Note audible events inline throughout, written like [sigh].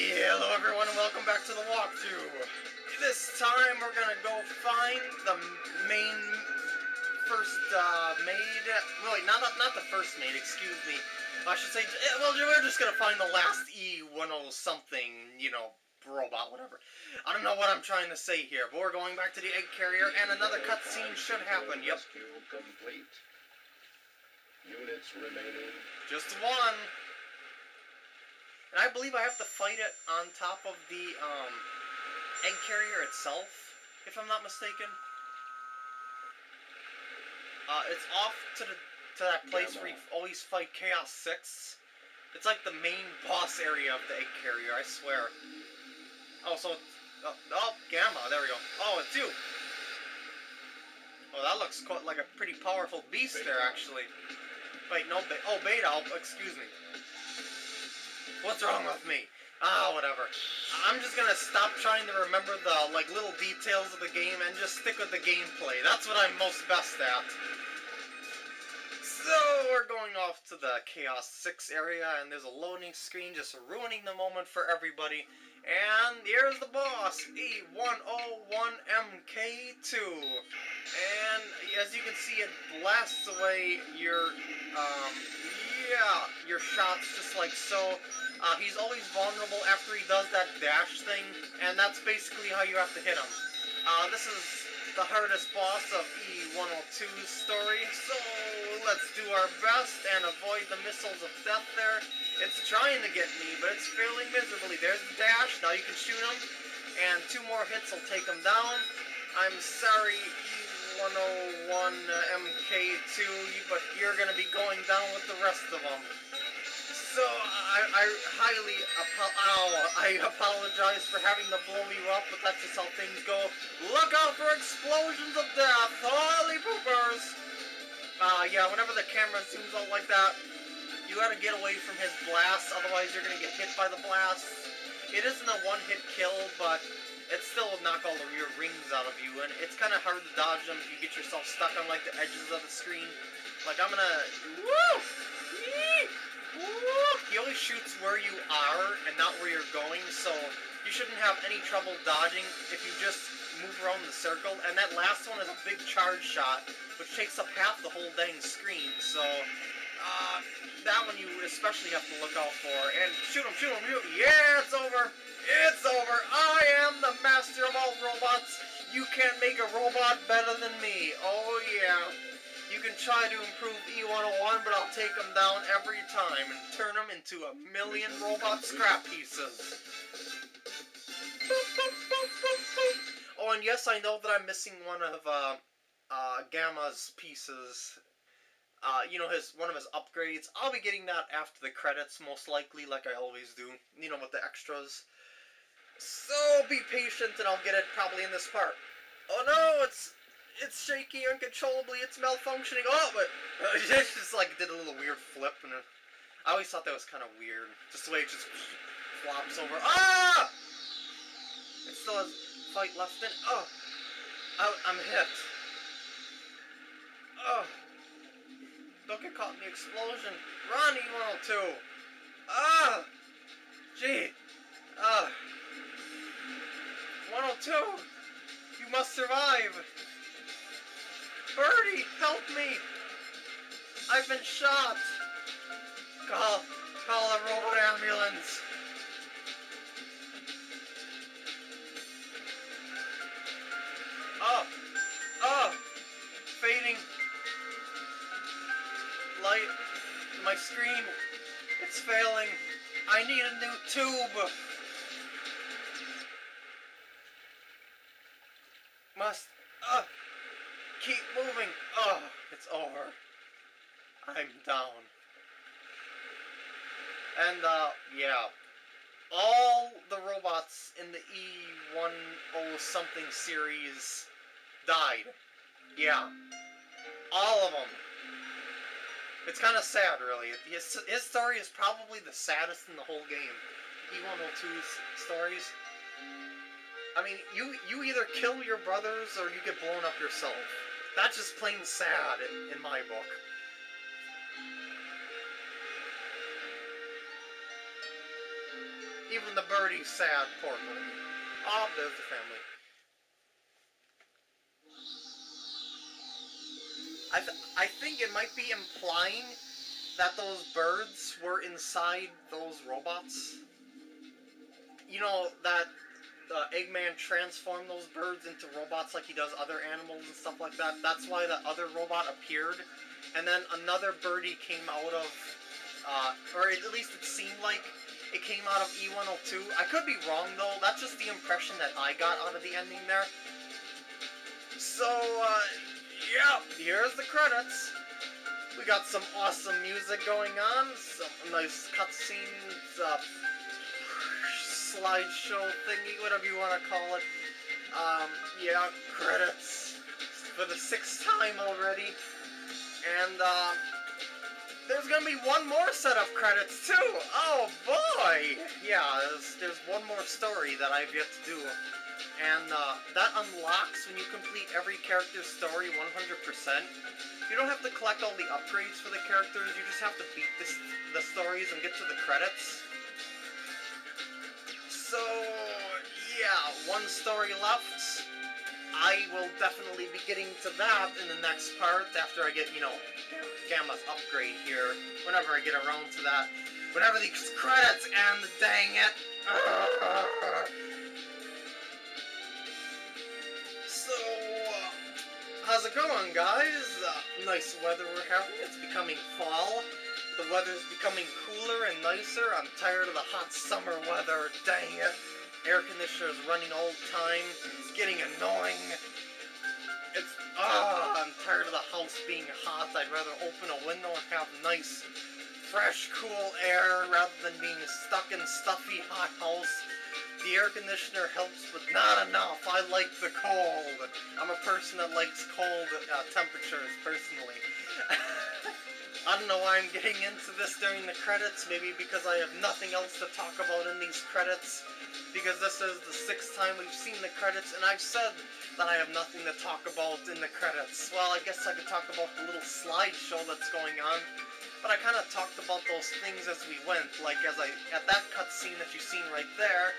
Hello everyone and welcome back to the walkthrough. This time we're gonna go find the main first uh, maid. Well, wait, not not the first maid. Excuse me. I should say. eh, Well, we're just gonna find the last E10 something. You know, robot, whatever. I don't know what I'm trying to say here, but we're going back to the egg carrier, and another cutscene should happen. Yep, Rescue complete. Units remaining. just one. And I believe I have to fight it on top of the um, egg carrier itself, if I'm not mistaken. Uh, it's off to the to that place where you always fight Chaos Six. It's like the main boss area of the egg carrier, I swear. Oh, so oh, oh, Gamma, there we go. Oh, it's you. Oh, that looks quite like a pretty powerful beast there, actually. Wait, no, Be- oh, Beta, oh, excuse me. What's wrong with me? Ah, whatever. I'm just gonna stop trying to remember the, like, little details of the game and just stick with the gameplay. That's what I'm most best at. So, we're going off to the Chaos 6 area, and there's a loading screen just ruining the moment for everybody. And here's the boss, E E101MK2. And as you can see, it blasts away your, um, yeah, your shots just like so. Uh, he's always vulnerable after he does that dash thing, and that's basically how you have to hit him. Uh, this is the hardest boss of E102's story, so let's do our best and avoid the missiles of death there. It's trying to get me, but it's failing miserably. There's the dash, now you can shoot him, and two more hits will take him down. I'm sorry, E101MK2, but you're gonna be going down with the rest of them. So I, I highly apo- ow, I apologize for having to blow you up, but that's just how things go. Look out for explosions of death, holy poopers! Uh, yeah, whenever the camera zooms out like that, you gotta get away from his blast, otherwise you're gonna get hit by the blast. It isn't a one-hit kill, but it still will knock all of your rings out of you, and it's kind of hard to dodge them if you get yourself stuck on like the edges of the screen. Like I'm gonna, woo, shoots where you are and not where you're going, so you shouldn't have any trouble dodging if you just move around the circle. And that last one is a big charge shot, which takes up half the whole dang screen. So uh, that one you especially have to look out for. And shoot him, shoot him, shoot him. Yeah, it's over. It's over. I am the master of all robots. You can't make a robot better than me. Oh yeah. You can try to improve E101, but I'll take them down every time and turn them into a million robot scrap pieces. Oh, and yes, I know that I'm missing one of uh, uh, Gamma's pieces. Uh, you know, his one of his upgrades. I'll be getting that after the credits, most likely, like I always do. You know, with the extras. So be patient, and I'll get it probably in this part. Oh no, it's it's shaky uncontrollably. It's malfunctioning. Oh, but [laughs] uh, it just like did a little weird flip, and it, I always thought that was kind of weird. Just the way it just flops over. Ah! It still has fight left in. It. Oh, I, I'm hit. Oh. Don't get caught in the explosion. Run, E102. Ah! Gee. Ah. 102. You must survive. Birdie, help me. I've been shot. Call, call a robot ambulance. Oh, oh, fading light, my screen, it's failing. I need a new tube. Must, uh, keep moving. Oh, it's over. I'm down. And, uh, yeah. All the robots in the E10 something series died. Yeah. All of them. It's kind of sad, really. His, his story is probably the saddest in the whole game. E102's stories. I mean, you you either kill your brothers or you get blown up yourself. That's just plain sad in, in my book. Even the birdie's sad, poor birdie. Oh, there's the family. I, th- I think it might be implying that those birds were inside those robots. You know, that uh, Eggman transformed those birds into robots like he does other animals and stuff like that. That's why the other robot appeared. And then another birdie came out of, uh, or at least it seemed like it came out of E102. I could be wrong though. That's just the impression that I got out of the ending there. So, uh, yeah, here's the credits. We got some awesome music going on, some nice cutscenes, uh, slideshow thingy, whatever you want to call it. Um, yeah, credits for the sixth time already. And, uh, there's gonna be one more set of credits too. Oh boy! Yeah, there's, there's one more story that I've yet to do. And uh, that unlocks when you complete every character's story 100%. You don't have to collect all the upgrades for the characters, you just have to beat the, the stories and get to the credits. So, yeah, one story left. I will definitely be getting to that in the next part after I get, you know, Gamma's upgrade here. Whenever I get around to that. Whenever these credits end, dang it. [sighs] So, uh, how's it going, guys? Uh, nice weather we're having. It's becoming fall. The weather's becoming cooler and nicer. I'm tired of the hot summer weather. Dang it. Air conditioner is running all the time. It's getting annoying. It's, ah, I'm tired of the house being hot. I'd rather open a window and have nice, fresh, cool air rather than being stuck in stuffy, hot house. The air conditioner helps, but not enough. I like the cold. I'm a person that likes cold uh, temperatures, personally. [laughs] I don't know why I'm getting into this during the credits. Maybe because I have nothing else to talk about in these credits. Because this is the sixth time we've seen the credits, and I've said that I have nothing to talk about in the credits. Well, I guess I could talk about the little slideshow that's going on. But I kind of talked about those things as we went. Like, as I at that cutscene that you've seen right there,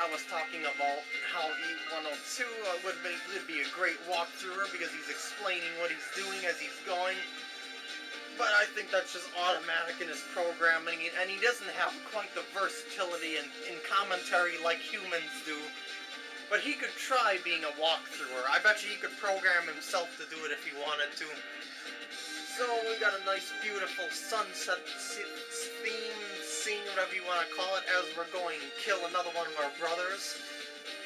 I was talking about how E102 uh, would, be, would be a great walkthrough because he's explaining what he's doing as he's going. But I think that's just automatic in his programming, and he doesn't have quite the versatility in, in commentary like humans do. But he could try being a walkthrougher. I bet you he could program himself to do it if he wanted to. So we got a nice, beautiful sunset theme scene, whatever you want to call it, as we're going to kill another one of our brothers.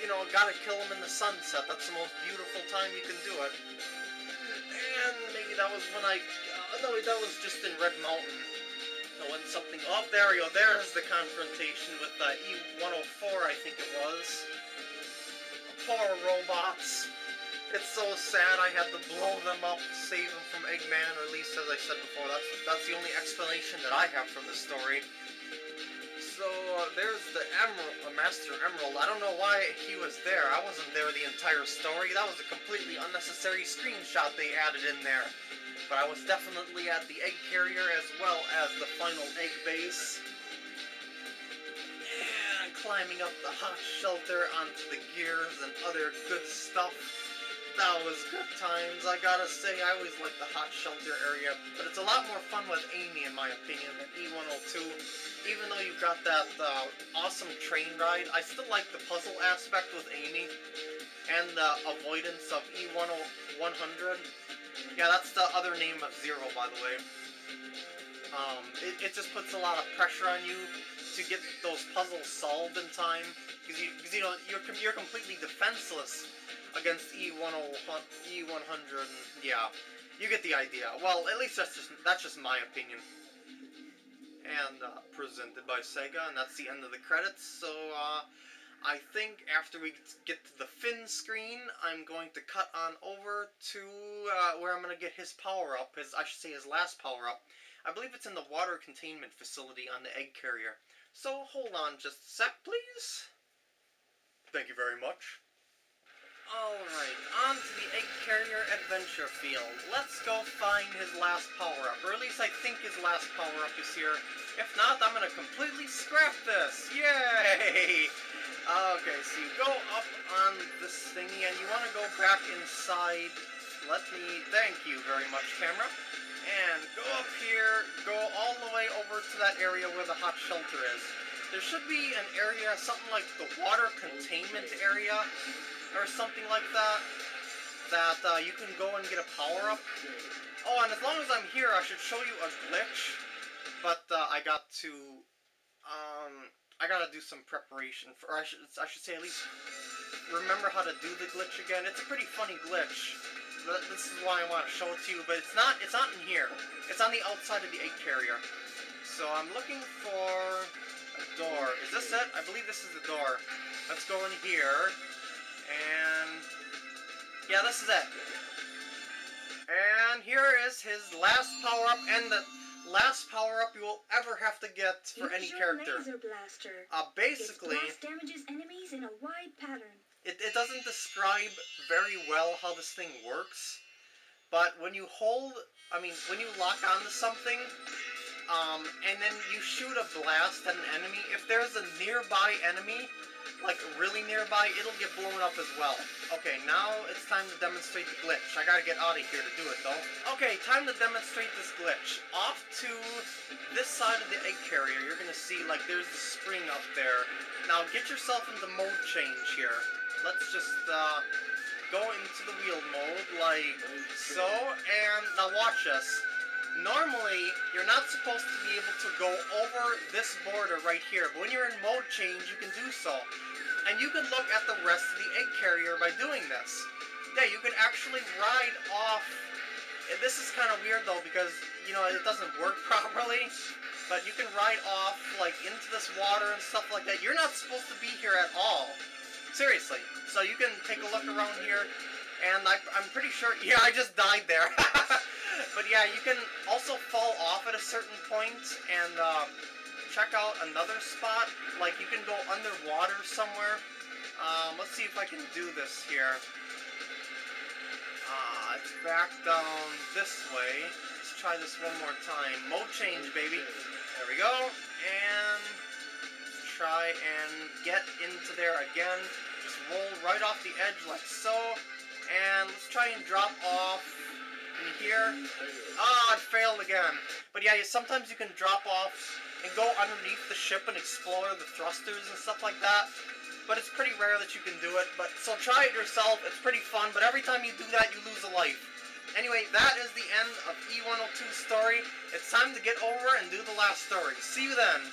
You know, gotta kill him in the sunset. That's the most beautiful time you can do it. And maybe that was when I. No, that was just in Red Mountain. No, when something. Oh, there we go. There's the confrontation with the E104, I think it was. Poor robots. It's so sad I had to blow them up to save them from Eggman, or at least as I said before, that's that's the only explanation that I have from the story. So uh, there's the Emerald, Master Emerald. I don't know why he was there. I wasn't there the entire story. That was a completely unnecessary screenshot they added in there. But I was definitely at the egg carrier as well as the final egg base. And climbing up the hot shelter onto the gears and other good stuff. That was good times. I gotta say, I always like the hot shelter area, but it's a lot more fun with Amy, in my opinion, than E102. Even though you've got that uh, awesome train ride, I still like the puzzle aspect with Amy and the avoidance of E100. Yeah, that's the other name of Zero, by the way. Um, it, it just puts a lot of pressure on you to get those puzzles solved in time, because you, you know you're you're completely defenseless against E10 E100. Yeah, you get the idea. Well, at least that's just that's just my opinion. And uh, presented by Sega, and that's the end of the credits. So uh, I think after we get to the Finn screen, I'm going to cut on over to uh, where I'm going to get his power up. His I should say his last power up. I believe it's in the water containment facility on the egg carrier. So hold on just a sec, please. Thank you very much. Alright, on to the Egg Carrier Adventure Field. Let's go find his last power-up, or at least I think his last power-up is here. If not, I'm gonna completely scrap this! Yay! Okay. So you go up on this thingy and you want to go back inside. Let me thank you very much, camera. And go up here, go all the way over to that area where the hot shelter is. There should be an area, something like the water containment area, or something like that, that uh, you can go and get a power up. Oh, and as long as I'm here, I should show you a glitch, but uh, I got to, um, I gotta do some preparation for. Or I should, I should say at least remember how to do the glitch again. It's a pretty funny glitch. This is why I want to show it to you, but it's not. It's not in here. It's on the outside of the egg carrier. So I'm looking for a door. Is this it? I believe this is the door. Let's go in here, and yeah, this is it. And here is his last power up, and the last power up you will ever have to get for Use any character. Laser blaster. Uh, basically, blast damages enemies in a wide pattern. it, it doesn't describe very well how this thing works, but when you hold, I mean, when you lock onto something, um, and then you shoot a blast at an enemy, if there's a nearby enemy, like really nearby, it'll get blown up as well. Okay, now it's time to demonstrate the glitch. I gotta get out of here to do it though. Okay, time to demonstrate this glitch. Off to this side of the egg carrier, you're gonna see like there's the spring up there. Now get yourself into mode change here. Let's just uh, go into the wheel mode like so, and now watch this. Normally, you're not supposed to be able to go over this border right here, but when you're in mode change, you can do so. And you can look at the rest of the egg carrier by doing this. Yeah, you can actually ride off. This is kind of weird though because, you know, it doesn't work [laughs] properly. But you can ride off, like, into this water and stuff like that. You're not supposed to be here at all. Seriously. So you can take a look around here. And I, I'm pretty sure, [laughs] yeah, I just died there. [laughs] but yeah, you can also fall off at a certain point and uh, check out another spot. Like you can go underwater somewhere. Um, let's see if I can do this here. Ah, it's back down this way. Let's try this one more time. Mode change, baby. There we go. And try and get into there again. Just roll right off the edge like so. And let's try and drop off in here. Ah, it failed again. But yeah, sometimes you can drop off and go underneath the ship and explore the thrusters and stuff like that. But it's pretty rare that you can do it. But so try it yourself. It's pretty fun. But every time you do that, you lose a life. Anyway, that is the end of E102 story. It's time to get over and do the last story. See you then.